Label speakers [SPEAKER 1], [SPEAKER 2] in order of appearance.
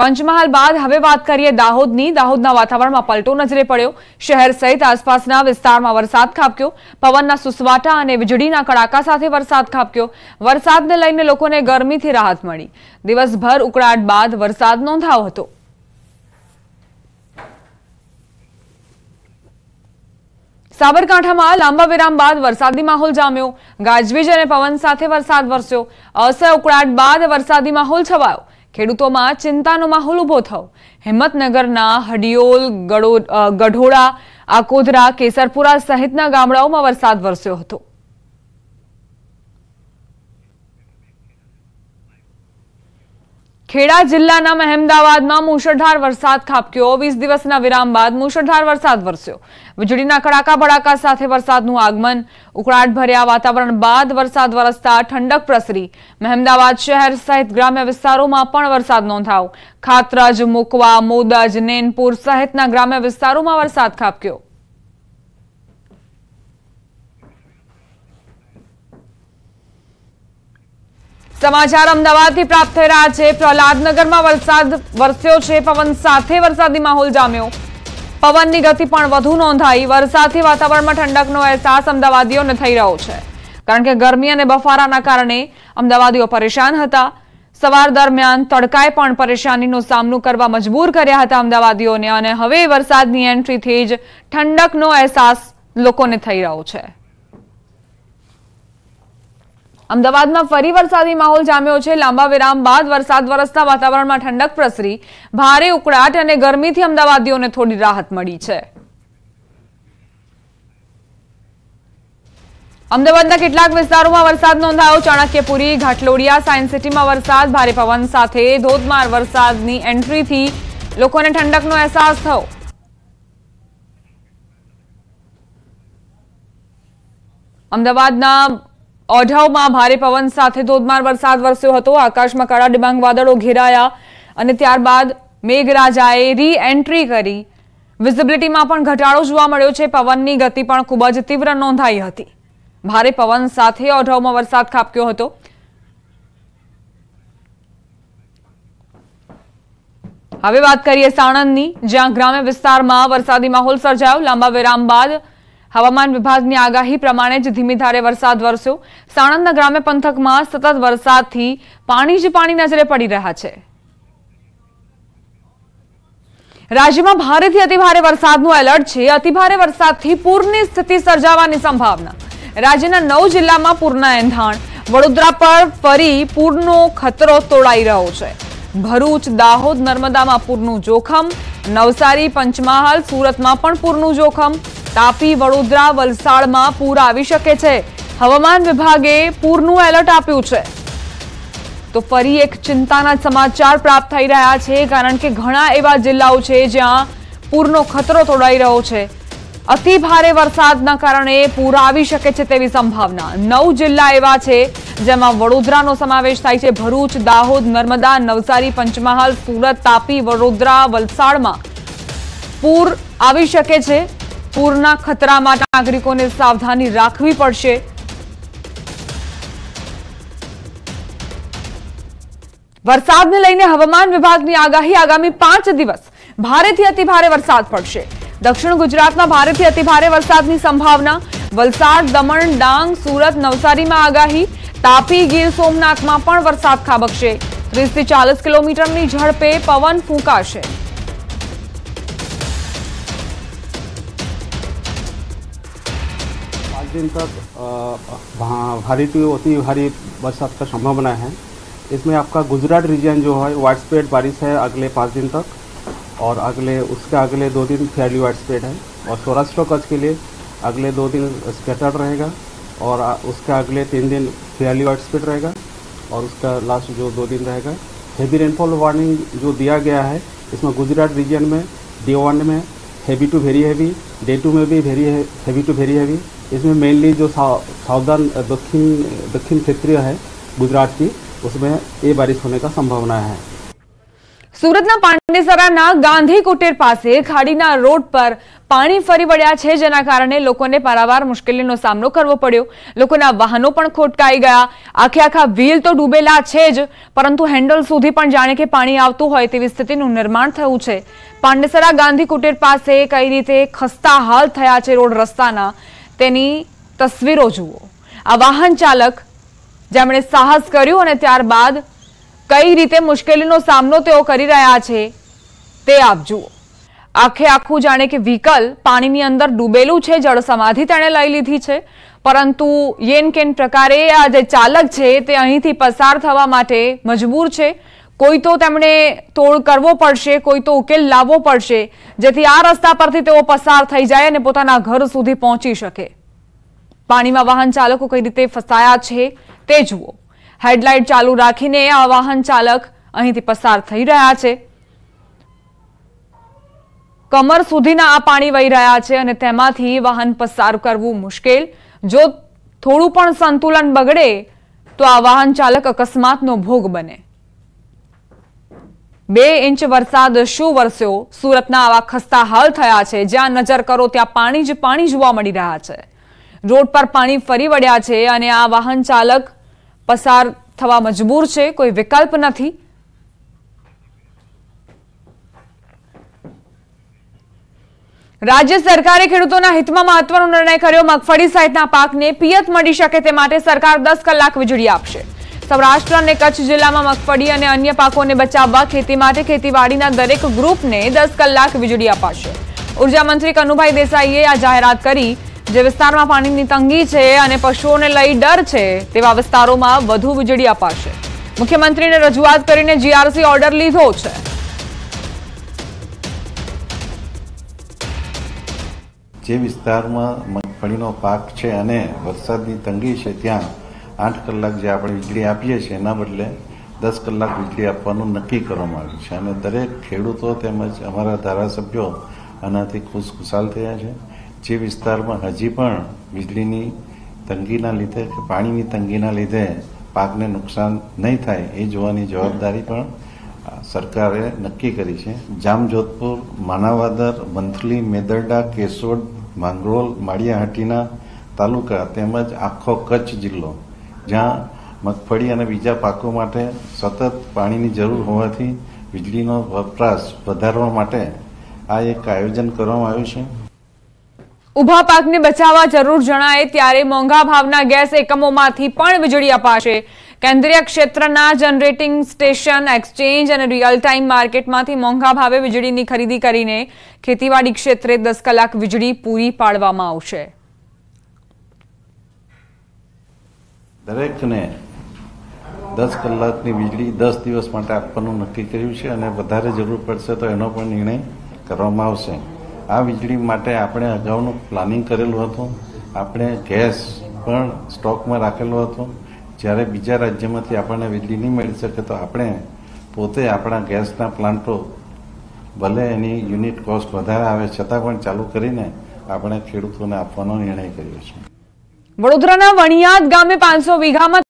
[SPEAKER 1] પંચમહાલ બાદ હવે વાત કરીએ દાહોદની. દાહોદના વાતાવરણમાં પલટો નજરે પડ્યો. શહેર સહિત આસપાસના વિસ્તારમાં વરસાદ ખાબક્યો. પવનના સુસવાટા અને વીજળીના કડાકા સાથે વરસાદ ખાબક્યો. વરસાદને લઈને લોકોને ગરમીથી રાહત મળી. દિવસભર ઉકળાટ બાદ વરસાદ નોંધાયો હતો. સાબરકાંઠામાં લાંબા વિરામ બાદ વરસાદી માહોલ જામ્યો. ગાજવીજ અને પવન સાથે વરસાદ વરસ્યો. અસહ્ય ઉકળાટ બાદ વરસાદી માહોલ છવાયો. ખેડૂતોમાં ચિંતાનો માહોલ ઊભો થયો. હિંમતનગરના હડિયોલ ગઢોડા આકોદરા કેસરપુરા સહિતના ગામડાઓમાં વરસાદ વરસ્યો હતો. ખેડા જિલ્લાના મહેમદાવાદમાં મુશળધાર વરસાદ ખાબક્યો. વીસ દિવસના વિરામ બાદ મુશળધાર વરસાદ વરસ્યો. વીજળીના કડાકા ભડાકા સાથે વરસાદનું આગમન. ઉકળાટ ભર્યા વાતાવરણ બાદ વરસાદ વરસતા ઠંડક પ્રસરી. મહેમદાવાદ શહેર સહિત ગ્રામ્ય વિસ્તારોમાં પણ વરસાદ નોંધાયો. ખાતરજ, મુકવા, મોદજ, નેનપુર સહિતના ગ્રામ્ય વિસ્તારોમાં વરસાદ ખાબક્યો. સમાચાર અમદાવાદથી પ્રાપ્ત થઈ રહ્યા છે. પ્રહલાદનગરમાં વરસાદ વરસ્યો છે. પવન સાથે વરસાદી માહોલ જામ્યો. પવનની ગતિ પણ વધુ નોંધાઈ. વરસાદથી વાતાવરણમાં ઠંડકનો અહેસાસ અમદાવાદીઓને થઈ રહ્યો છે. કારણ કે ગરમી અને બફારાના કારણે અમદાવાદીઓ પરેશાન હતા. સવાર દરમિયાન તડકાએ પણ પરેશાનીનો સામનો કરવા મજબૂર કર્યા હતા અમદાવાદીઓને અને હવે વરસાદની એન્ટ્રીથી જ ઠંડકનો અહેસાસ લોકોને થઈ રહ્યો છે. અમદાવાદમાં ફરી વરસાદી માહોલ જામ્યો છે. લાંબા વિરામ બાદ વરસાદ વરસતા વાતાવરણમાં ઠંડક પ્રસરી. ભારે ઉકળાટ અને ગરમીથી અમદાવાદીઓને થોડી રાહત મળી છે. અમદાવાદના કેટલાક વિસ્તારોમાં વરસાદ નોંધાયો. ચાણક્યપુરી, ઘાટલોડિયા સાયન્સ સિટીમાં વરસાદ, ભારે પવન સાથે ધોધમાર વરસાદની એન્ટ્રીથી લોકોને ઠંડકનો અહેસાસ થયો. અમદાવાદના ઓઢાવમાં ભારે પવન સાથે ધોધમાર વરસાદ વરસ્યો હતો. આકાશમાં કાળા ડિબાંગ વાદળો ઘેરાયા અને ત્યારબાદ મેઘરાજાએ રી એન્ટ્રી કરી. વિઝિબિલિટીમાં પણ ઘટાડો જોવા મળ્યો છે. પવનની ગતિ પણ ખૂબ જ તીવ્ર નોંધાઈ હતી. ભારે પવન સાથે ઓઢાવમાં વરસાદ ખાબક્યો હતો. હવે વાત કરીએ સાણંદની, જ્યાં ગ્રામ્ય વિસ્તારમાં વરસાદી માહોલ સર્જાયો. લાંબા વિરામ બાદ હવામાન વિભાગની આગાહી પ્રમાણે જ ધીમી ધારે વરસાદ વરસ્યો. સાણંદના ગ્રામ્ય પંથકમાં સતત વરસાદથી પાણી જ પાણી નજરે પડી રહ્યા છે. રાજ્યમાં ભારેથી અતિભારે વરસાદનું એલર્ટ છે. અતિભારે વરસાદથી પૂરની સ્થિતિ સર્જાવાની સંભાવના. રાજ્યના નવ જિલ્લામાં પૂરના એંધાણ. વડોદરા પર ફરી પૂરનો ખતરો તોડાઈ રહ્યો છે. ભરૂચ, દાહોદ, નર્મદામાં પૂરનું જોખમ. નવસારી, પંચમહાલ, સુરતમાં પણ પૂરનું જોખમ. તાપી વડોદરા વલસાડમાં પૂર આવી શકે છે. હવામાન વિભાગે પૂરનું એલર્ટ આપ્યું છે. તો ફરી એક ચિંતાના સમાચાર પ્રાપ્ત થઈ રહ્યા છે, કારણ કે ઘણા એવા જિલ્લાઓ છે જ્યાં પૂરનો ખતરો તોડાઈ રહ્યો છે. અતિ ભારે વરસાદના કારણે પૂર આવી શકે છે તેવી સંભાવના. નવ જિલ્લા એવા છે જેમાં વડોદરાનો સમાવેશ થાય છે. ભરૂચ, દાહોદ, નર્મદા, નવસારી, પંચમહાલ, સુરત, તાપી, વડોદરા, વલસાડમાં પૂર આવી શકે છે. પૂરના ખતરામાં નાગરિકોને સાવધાની રાખવી પડશે. વરસાદને લઈને હવામાન વિભાગની આગાહી આગામી પાંચ દિવસ ભારેથી અતિભારે વરસાદ પડશે. દક્ષિણ ગુજરાતમાં ભારેથી અતિભારે વરસાદની સંભાવના. વલસાડ, દમણ, ડાંગ, સુરત, નવસારીમાં આગાહી. તાપી, ગીર, સોમનાથમાં પણ વરસાદ ખાબકશે. ત્રીસથી ચાલીસ કિલોમીટરની ઝડપે પવન ફૂંકાશે.
[SPEAKER 2] दिन तक भारी टू अति भारी बरसात का संभावना है। इसमें आपका गुजरात रीजन जो है वाइड स्प्रेड बारिश है अगले पाँच दिन तक और अगले, उसके अगले दो दिन फेयरली वाइड स्प्रेड है और सौराष्ट्र कच्छ के लिए अगले दो दिन स्कैटर्ड रहेगा और उसके अगले तीन दिन फेयरली वाइड स्प्रेड रहेगा और उसका लास्ट जो दो दिन रहेगा। हेवी रेनफॉल वार्निंग जो दिया गया है, इसमें गुजरात रीजन में डे वन में heavy to very heavy day two में भी very heavy to very heavy इसमें मेनली जो साउदर्न दक्षिण दक्षिण क्षेत्रीय है गुजरात की उसमें ये बारिश होने का संभावना है
[SPEAKER 1] સુરતના પાંડેસરાના ગાંધી કુટીર પાસે ખાડીના રોડ પર પાણી ફરી વળ્યા છે જેના કારણે લોકોને પારાવાર મુશ્કેલીનો સામનો કરવો પડ્યો લોકોના વાહનો પણ ખોટકાઈ ગયા આખે આખા વ્હીલ તો ડૂબેલા છે જ પરંતુ હેન્ડલ સુધી પણ જાણે કે પાણી આવતું હોય તેવી સ્થિતિનું નિર્માણ થયું છે પાંડેસરા ગાંધી કુટીર પાસે કઈ રીતે ખસ્તા હાલ થયા છે રોડ રસ્તાના તેની તસવીરો જુઓ. આ વાહન ચાલક જેમણે સાહસ કર્યું અને ત્યારબાદ કઈ રીતે મુશ્કેલીનો સામનો તેઓ કરી રહ્યા છે, તે આપ જુઓ. આખે આખું જાણે કે વ્હીકલ પાણીની અંદર ડૂબેલું છે, જળ સમાધિ તેણે લઈ લીધી છે, પરંતુ યેન કેન પ્રકારે આ જે ચાલક છે, તે અહીંથી પસાર થવા માટે મજબૂર છે. કોઈ તો તેમણે તોડ કરવો પડશે, કોઈ તો ઉકેલ લાવવો પડશે, જેથી આ રસ્તા પરથી તેઓ પસાર થઈ જાય અને પોતાના ઘર સુધી પહોંચી શકે. પાણીમાં વાહન ચાલકો કઈ રીતે ફસાયા છે તે જુઓ. હેડલાઇટ ચાલુ રાખીને આ વાહન ચાલક અહીંથી પસાર થઈ રહ્યા છે. કમર સુધીના આ પાણી વહી રહ્યા છે અને તેમાંથી વાહન પસાર કરવું મુશ્કેલ. જો થોડું પણ સંતુલન બગડે, તો આ વાહન ચાલક અકસ્માતનો ભોગ બને. બે ઇંચ વરસાદ શું વરસ્યો? સુરતના આવા ખસ્તા હાલ થયા છે. જ્યાં નજર કરો ત્યાં પાણી જ પાણી જોવા મળી રહ્યા છે. રોડ પર પાણી ફરી વળ્યા છે અને આ વાહન ચાલક પસાર થવા મજબૂર છે. કોઈ વિકલ્પ નથી. રાજ્ય સરકારે ખેડૂતોના હિતમાં મહત્વનો નિર્ણય કર્યો. મગફળી સહિતના પાકને પિયત મળી શકે તે માટે સરકાર દસ કલાક વીજળી આપશે. સૌરાષ્ટ્ર અને કચ્છ જિલ્લામાં મગફળી અને અન્ય પાકોને બચાવવા ખેતી માટે ખેતીવાડીના દરેક ગ્રુપને દસ કલાક વીજળી અપાશે. ઊર્જા મંત્રી કનુભાઈ દેસાઈએ આ જાહેરાત કરી. જે વિસ્તારમાં પાણીની તંગી છે અને પશુઓને લઈ ડર છે, તેવા વિસ્તારોમાં વધુ વીજળી અપાશે. મુખ્યમંત્રીને રજૂઆત કરીને જીઆરસી ઓર્ડર લીધો છે.
[SPEAKER 3] જે વિસ્તારમાં મગફળીનો પાક છે અને વરસાદની તંગી છે, ત્યાં આઠ કલાક જે આપણે વીજળી આપીએ છીએ, એના બદલે દસ કલાક વીજળી આપવાનું નક્કી કરવામાં આવ્યું છે. અને દરેક ખેડૂતો તેમજ અમારા ધારાસભ્યો આનાથી ખુશખુશાલ થયા છે. જે વિસ્તારમાં હજી પણ વીજળીની તંગીના લીધે કે પાણીની તંગીના લીધે પાકને નુકસાન નહીં થાય એ જોવાની જવાબદારી પણ સરકારે નક્કી કરી છે. જામજોધપુર માનાવાદર મંથલી, મેદરડા, કેશોદ, માંગરોળ, માળિયાહાટીના તાલુકા તેમજ આખો કચ્છ જિલ્લો જ્યાં મગફળી અને બીજા પાકો માટે સતત પાણીની જરૂર હોવાથી વીજળીનો વપરાશ વધારવા માટે આ એક આયોજન કરવામાં આવ્યું છે.
[SPEAKER 1] ઊભા પાકને બચાવવા જરૂર જણાય ત્યારે મોંઘા ભાવના ગેસ એકમોમાંથી પણ વીજળી અપાશે. કેન્દ્રીય ક્ષેત્રના જનરેટિંગ સ્ટેશન, એક્સચેન્જ અને રિયલ ટાઈમ માર્કેટમાંથી મોંઘા ભાવે વીજળીની ખરીદી કરીને ખેતીવાડી ક્ષેત્રે દસ કલાક વીજળી પૂરી પાડવામાં આવશે.
[SPEAKER 3] દરેકને દસ કલાકની વીજળી દસ દિવસ માટે આપવાનું નક્કી કર્યું છે અને વધારે જરૂર પડશે તો એનો પણ નિર્ણય કરવામાં આવશે. આ વીજળી માટે આપણે અગાઉનું પ્લાનિંગ કરેલું હતું. આપણે ગેસ પણ સ્ટોકમાં રાખેલો હતો. જ્યારે બીજા રાજ્યમાંથી આપણને વીજળી નહીં મળી શકે તો આપણે પોતે આપણા ગેસના પ્લાન્ટો, ભલે એની યુનિટ કોસ્ટ વધારે આવે, છતાં પણ ચાલુ કરીને આપણે ખેડૂતોને આપવાનો નિર્ણય કર્યો છે.
[SPEAKER 1] વડોદરાના વણિયાદ ગામે પાંચસો વીઘામાં